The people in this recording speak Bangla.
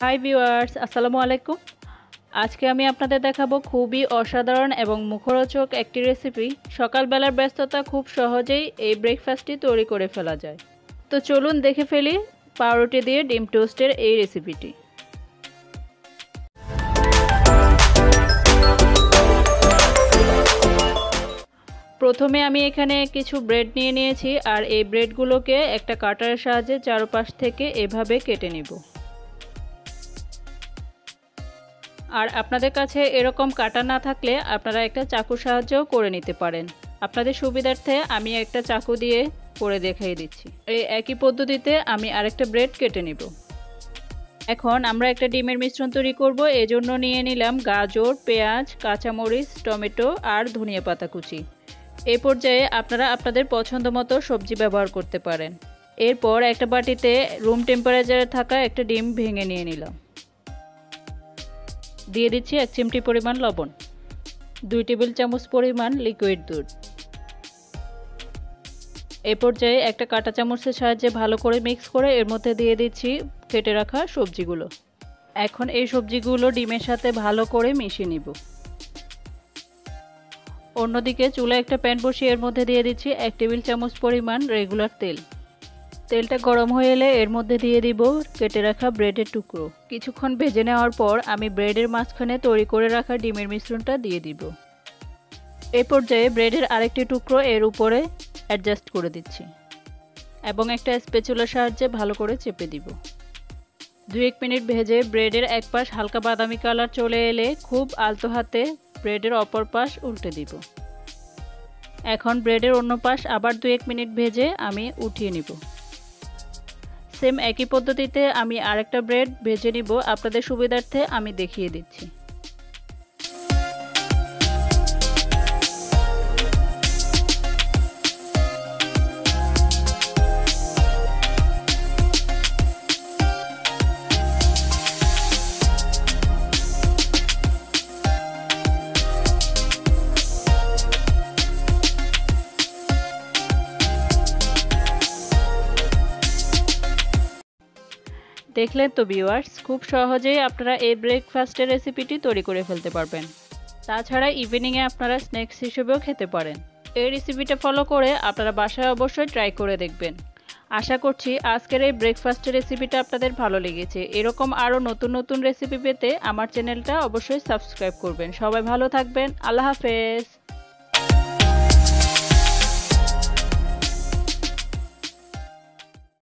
হাই ভিউয়ার্স আসসালামু আলাইকুম আজকে আমি আপনাদের দেখাবো খুবই অসাধারণ এবং মুখরোচক একটি রেসিপি সকালবেলার ব্যস্ততা খুব সহজেই এই ব্রেকফাস্টটি তৈরি করে ফেলা যায়। তো চলুন দেখে ফেলি পাউরুটি দিয়ে ডিম টোস্টের এই রেসিপিটি প্রথমে আমি এখানে কিছু ব্রেড নিয়ে নিয়েছি আর এই ব্রেডগুলোকে একটা কাটারের সাহায্যে চারপাশ থেকে এভাবে কেটে নিব। আর আপনাদের কাছে এরকম কাটা না থাকলে আপনারা একটা চাকুর সাহায্যও করে নিতে পারেন। আপনাদের সুবিধার্থে আমি একটা চাকু দিয়ে করে দেখিয়ে দিচ্ছি। এই একই পদ্ধতিতে আমি আরেকটা ব্রেড কেটে নিব। এখন আমরা একটা ডিমের মিশ্রণ তৈরি করব। এজন্য নিয়ে নিলাম গাজর, পেঁয়াজ, কাঁচামরিচ, টমেটো আর ধনিয়া পাতা কুচি। এই পর্যায়ে আপনারা আপনাদের পছন্দ মতো সবজি ব্যবহার করতে পারেন। এরপর একটা বাটিতে রুম টেম্পারেচারে থাকা একটা ডিম ভেঙে নিয়ে নিলাম। দিয়ে দিচ্ছি এক চিমটি পরিমাণ লবণ, দুই টেবিল চামচ পরিমাণ লিকুইড দুধ। এ পর্যায়ে একটা কাঁটা চামচের সাহায্যে ভালো করে মিক্স করে এর মধ্যে দিয়ে দিচ্ছি কেটে রাখা সবজিগুলো। এখন এই সবজিগুলো ডিমের সাথে ভালো করে মিশিয়ে নিব। অন্যদিকে চুলা একটা প্যান বসিয়ে এর মধ্যে দিয়ে দিচ্ছি এক টেবিল চামচ পরিমাণ রেগুলার তেল। তেলটা গরম হয়ে এলে এর মধ্যে দিয়ে দিব কেটে রাখা ব্রেডের টুকরো। কিছুক্ষণ ভেজে নেওয়ার পর আমি ব্রেডের মাঝখানে তৈরি করে রাখা ডিমের মিশ্রণটা দিয়ে দিব। এ পর্যায়ে ব্রেডের আরেকটি টুকরো এর উপরে অ্যাডজাস্ট করে দিচ্ছি এবং একটা স্পেচুলার সাহায্যে ভালো করে চেপে দিব। দু এক মিনিট ভেজে ব্রেডের এক পাশ হালকা বাদামি কালার চলে এলে খুব আলতো হাতে ব্রেডের অপর পাশ উল্টে দিব। এখন ব্রেডের অন্য পাশ আবার দু এক মিনিট ভেজে আমি উঠিয়ে নিব। সেম একই পদ্ধতিতে আমি আরেকটা ব্রেড ভেজে নিব। আপনাদের সুবিধার্থে আমি দেখিয়ে দিচ্ছি। দেখলেন তো ভিউয়ার্স খুব সহজেই আপনারা এই ব্রেকফাস্টের রেসিপিটি তৈরি করে ফেলতে পারবেন। তাছাড়া ইভিনিংয়ে আপনারা স্ন্যাক্স হিসেবেও খেতে পারেন। এই রেসিপিটা ফলো করে আপনারা বাসায় অবশ্যই ট্রাই করে দেখবেন। আশা করছি আজকের এই ব্রেকফাস্টের রেসিপিটা আপনাদের ভালো লেগেছে। এরকম আরও নতুন নতুন রেসিপি পেতে আমার চ্যানেলটা অবশ্যই সাবস্ক্রাইব করবেন। সবাই ভালো থাকবেন। আল্লাহ হাফেজ।